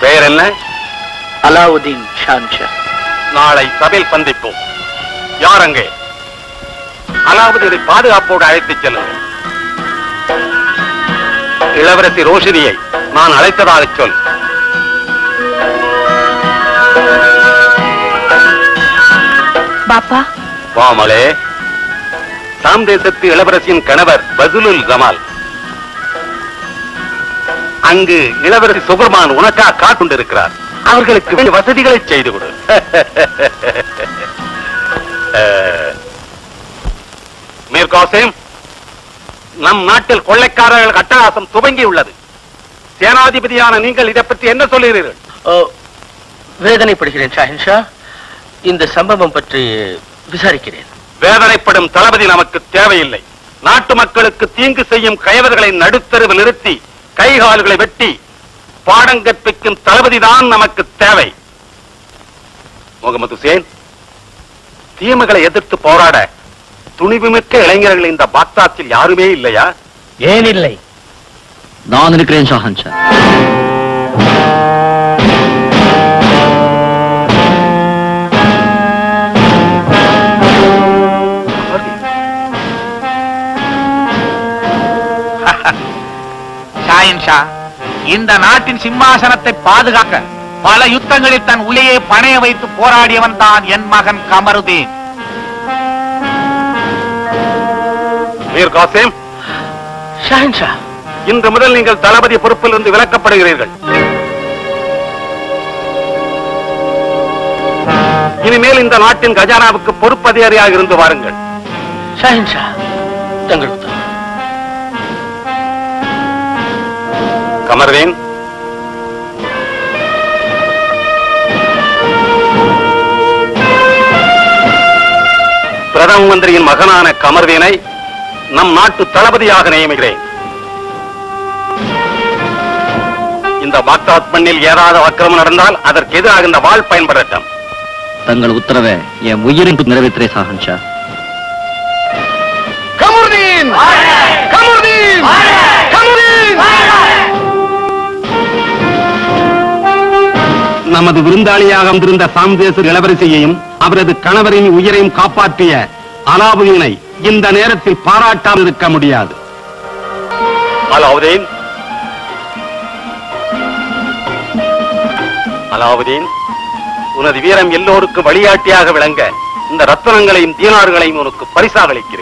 பெயர் என்ன? அலாவுதீன் ஷான்ஷா. நாளை சபையில் சந்திப்போம். யார் அங்கே? அலாவுதீனை பாதுகாப்போடு அழைத்துச் செல்லுங்கள். இளவரசி ரோஷினியை நான் அழைத்ததாக சொல். பாப்பா. வாமலே. சாம் தேசத்து இளவரசியின் கணவர் பசுலுல் ஜமால். அங்கு இளவரசி சுகர்மான் உனக்கா காத்துண்டிருக்கிறார். அவர்களுக்கு வசதிகளை செய்து கொடு அஹ், மீர் காசிம் நம் நாட்டில் கொள்ளைக்காரர்கள் அட்டகாசம் துவங்கி உள்ளது சேனாதிபதியான நீங்கள் இதை பற்றி என்ன சொல்லுகிறீர்கள்? வேதனைப்படுகிறேன் ஷாஹின்ஷா இந்த சம்பவம் பற்றி விசாரிக்கிறேன். வேதனைப்படும் தளபதி நமக்கு தேவையில்லை. நாட்டு மக்களுக்கு தீங்கு செய்யும் கயவர்களை நடுத்தருவில் நிறுத்தி கைகால்களை வெட்டி பாடம் கற்பிக்கும் தளபதிதான் நமக்கு தேவை. முகமது சேன் தீமைகளை எதிர்த்து போராட துணிவுமிக்க இளைஞர்கள் இந்த பாக்தாத்தில் யாருமே இல்லையா? ஏன் இல்லை? நான் இருக்கிறேன் சார். ஷாயின் ஷா. இந்த நாட்டின் சிம்மாசனத்தை பாதுகாக்க பல யுத்தங்களில் தன் உலையை பணைய வைத்து போராடியவன் தான் என் மகன் கமருதீன். மீர் காசிம். ஷாஹின்ஷா இன்று முதல் நீங்கள் தளபதி பொறுப்பில் இருந்து விலக்கப்படுகிறீர்கள். இனிமேல் இந்த நாட்டின் கஜானாவுக்கு பொறுப்பதிகாரியாக இருந்து வாருங்கள். ஷாஹின்ஷா தங்கள் கமர்வேன் பிரதம மந்திரியின் மகனான கமர்வேனை நம் நாட்டு தளபதியாக நியமிக்கிறேன். இந்த பாக்தாத் மண்ணில் ஏதாவது அக்கிரமம் நடந்தால் அதற்கு எதிராக இந்த வாழ் பயன்படட்டும். தங்கள் உத்தரவை என் உயிரின் நிறைவேற்றே ஷாஹன்ஷா நமது விருந்தாளியாக வந்திருந்த சாம்தேசர் இளவரசியையும் அவரது கணவரின் உயிரையும் காப்பாற்றிய அலாவுதீனை இந்த நேரத்தில் பாராட்டாமல் இருக்க முடியாது. அலாவுதீன். அலாவுதீன் உனது வீரம் எல்லோருக்கும் வழிகாட்டியாக விளங்க இந்த ரத்தனங்களையும் தீனார்களையும் உனக்கு பரிசாக அளிக்கிறேன்.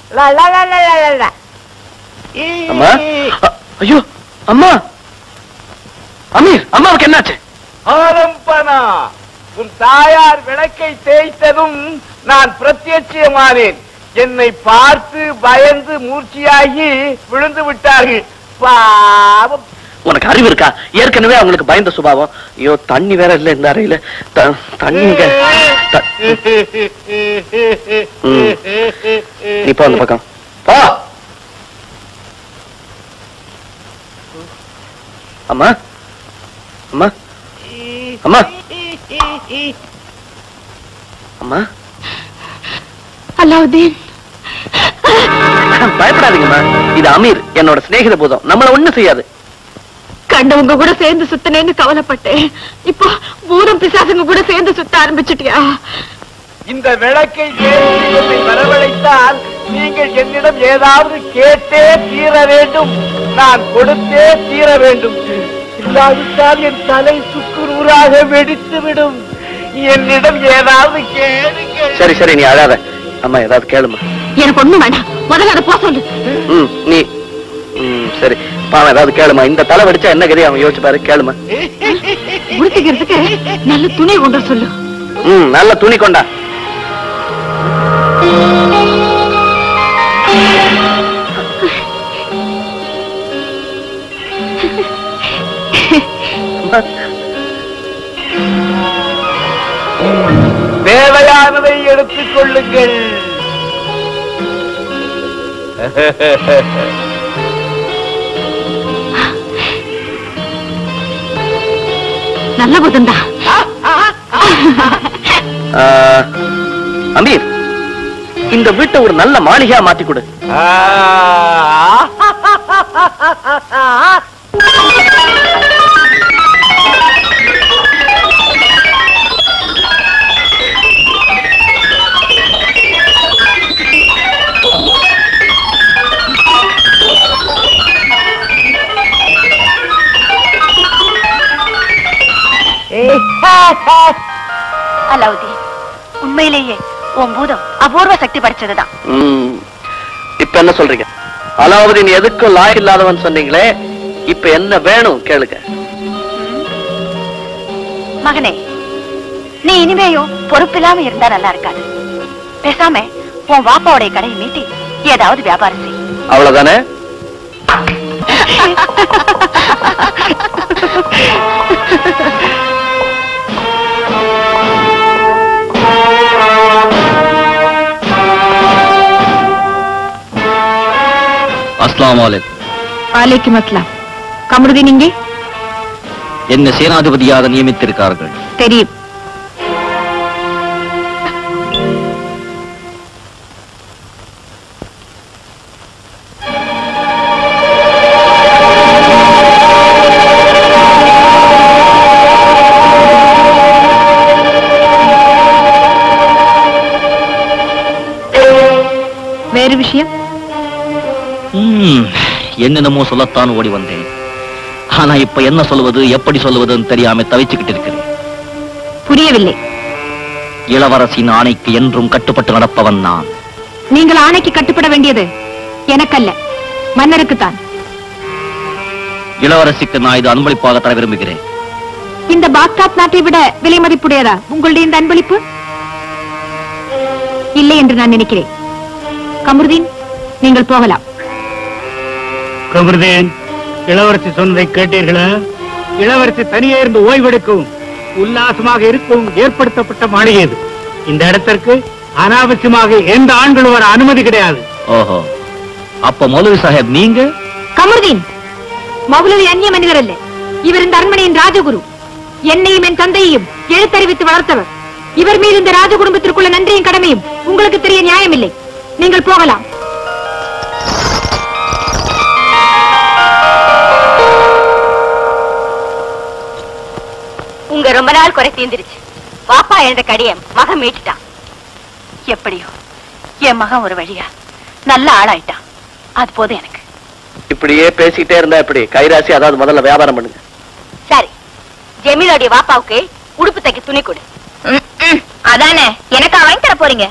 அம்மா? ஐயோ அம்மா. அமீர் அம்மாவுக்கு என்னாச்சு? ஆரம்பனா உன் தாயார் விளக்கை தேய்த்ததும் நான் பிரத்யட்சியமானேன். என்னை பார்த்து பயந்து மூர்ச்சியாகி விழுந்து விட்டார்கள். பாவம். உனக்கு அறிவு இருக்கா? ஏற்கனவே அவங்களுக்கு பயந்த சுபாவம். ஐயோ தண்ணி வேற இல்ல இந்த அறையில. த- தண்ணி இங்க. த- ம். நீ போ அந்த பக்கம். போ! அம்மா. அம்மா. அம்மா. அம்மா. அலாவுதீன் பயப்படாதீங்கம்மா. இது அமீர் என்னோட சிநேகித பூதம். நம்மள ஒண்ணும் செய்யாது. கண்டவங்க கூட சேர்ந்து சுத்தினேன்னு கவலைப்பட்டேன். இப்போ பூதம் பிசாசுங்க கூட சேர்ந்து சுத்த ஆரம்பிச்சிட்டியா? இந்த விளக்கை ஏற்றி வரவழைத்தால் நீங்கள் என்னிடம் ஏதாவது கேட்டே தீர வேண்டும். நான் கொடுத்தே தீர வேண்டும். இல்லாவிட்டால் என் தலை சுக்குநூறாக வெடித்து விடும். என்னிடம் ஏதாவது கேளுங்கள் சரி சரி நீ அழாத. அம்மா ஏதாவது கேளுமா? எனக்கு ஒண்ணும் வேண்டாம் முதல்ல அதை போ சொல்லு. ம் நீ ம் சரி. பாவம் ஏதாவது கேளுமா? இந்த தலை வெடிச்சா என்ன கதி? அவன் யோசிச்சு பாரு கேளுமா? உடுத்திக்கிறதுக்கு நல்ல துணி கொண்டு சொல்லு. ம் நல்ல துணி கொண்டா. தேவையானதை எடுத்துக் கொள்ளுங்கள். நல்ல புதந்தா ஆ, அமீர் இந்த வீட்டை ஒரு நல்ல மாளிகையா மாத்தி கொடு அலாவுதீன் உண்மையிலேயே உன் பூதம் அபூர்வ சக்தி படைச்சதுதான். இப்ப என்ன சொல்றீங்க? அலாவுதீன் எதுக்கும் லாய் இல்லாதவன் சொன்னீங்களே இப்ப என்ன வேணும் கேளுங்க. மகனே நீ இனிமேயும் பொறுப்பில்லாம இருந்தா நல்லா இருக்காது. பேசாம உன் வாப்பாவுடைய கடையை மீட்டி ஏதாவது வியாபாரம் செய். அவ்வளவுதானே? அஸ்லாம் வலைக்கும் ஆலைக்கு மஸ்லாம் கமருதீன் இங்கே என்ன சேனாதிபதியாக நியமித்திருக்கார்கள் தெரியும் வேறு விஷயம் ம், என்னென்னமோ சொல்லத்தான் ஓடி வந்தேன். ஆனா இப்ப என்ன சொல்லுவது எப்படி சொல்லுவதுன்னு தெரியாம தவிச்சுக்கிட்டு இருக்கிறேன். புரியவில்லை. இளவரசின் ஆணைக்கு என்றும் கட்டுப்பட்டு நடப்பவன் நான். நீங்கள் ஆணைக்கு கட்டுப்பட வேண்டியது எனக்கல்ல மன்னருக்குத்தான். இளவரசிக்கு நான் இது அன்பளிப்பாக தர விரும்புகிறேன். இந்த பாக்தாத் நாட்டை விட விலை மதிப்புடையதா உங்களுடைய இந்த அன்பளிப்பு? இல்லை என்று நான் நினைக்கிறேன். கமருதீன் நீங்கள் போகலாம். கமருதேன் இளவரசி சொன்னதை கேட்டீர்களா? இளவரசி தனியே இருந்து ஓய்வெடுக்கவும் உல்லாசமாக இருக்கவும் ஏற்படுத்தப்பட்ட மாளிகை இது. இந்த இடத்திற்கு அனாவசியமாக எந்த ஆண்களும் வர அனுமதி கிடையாது. ஓஹோ. அப்ப மௌலவி சாஹேப் நீங்க? கமருதீன் மௌலவி அந்நிய மனிதர் அல்ல இவர் இந்த அரண்மனையின் ராஜகுரு. என்னையும் என் தந்தையையும் எழுத்தறிவித்து வளர்த்தவர். இவர் மீது இந்த ராஜ குடும்பத்திற்குள்ள நன்றியும் கடமையும் உங்களுக்கு தெரிய நியாயமில்லை. நீங்கள் போகலாம். ரொம்ப நாள் குறை தீந்துருச்சு பாப்பா எழுந்த கடிய மகன் மீட்டுட்டான். எப்படியோ என் மகன் ஒரு வழியா நல்ல ஆளாயிட்டான். அது போதும் எனக்கு. இப்படியே பேசிக்கிட்டே இருந்தா இப்படி கைராசி அதாவது முதல்ல வியாபாரம் பண்ணுங்க. சரி ஜெமீலோடைய வாப்பாவுக்கு உடுப்பு தைக்க துணி கொடு. அதானே. எனக்கா வாங்கி தர போறீங்க?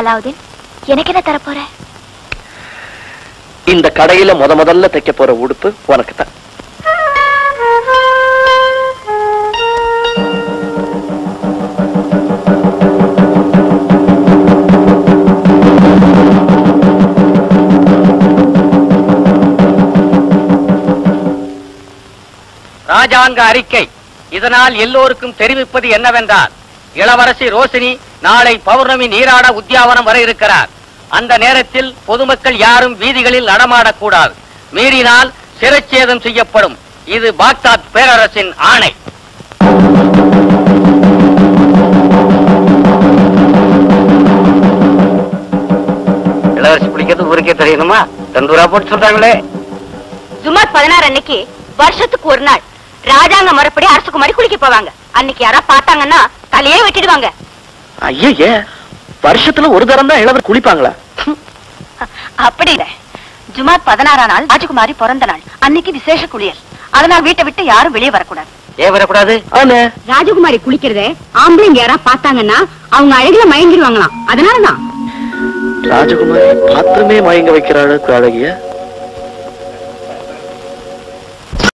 அலாவுதீன் எனக்கு என்ன தர போற? இந்த கடையில முத முதல்ல தைக்க போற உடுப்பு உனக்கு தான் ராஜாங்க அறிக்கை. இதனால் எல்லோருக்கும் தெரிவிப்பது என்னவென்றால் இளவரசி ரோசினி நாளை பௌர்ணமி நீராட உத்தியாவனம் வர இருக்கிறார். அந்த நேரத்தில் பொதுமக்கள் யாரும் வீதிகளில் நடமாடக்கூடாது. மீறினால் சிரச்சேதம் செய்யப்படும். இது பாக்தாத் பேரரசின் ஆணை. இளவரசி பிடிக்கிறது ஊருக்கே தெரியணுமா? தந்தூரா போட்டு சொல்றாங்களே. ஜுமார் பதினாறு அன்னைக்கு வருஷத்துக்கு ஒரு நாள். ராஜாங்க முறைப்படி அரசுக்குமாரி குளிக்க போவாங்க. அன்னைக்கு யாரா பார்த்தாங்கன்னா தலையே வெட்டிடுவாங்க. ஐயே வருஷத்துல ஒரு தரம் தான் இளவர் குளிப்பாங்களா? அப்படி இல்ல. ஜுமாத் பதினாறாம் நாள் ராஜகுமாரி பிறந்த நாள். அன்னைக்கு விசேஷ குளியல். அதனால் வீட்டை விட்டு யாரும் வெளியே வரக்கூடாது. ஏன் வரக்கூடாது? ஆனே ராஜகுமாரி குளிக்கிறத ஆம்பளைங்க யாரா பார்த்தாங்கன்னா அவங்க அழகுல மயங்கிடுவாங்களாம். அதனாலதான். ராஜகுமாரி பாத்திரமே மயங்க வைக்கிற அளவுக்கு அழகிய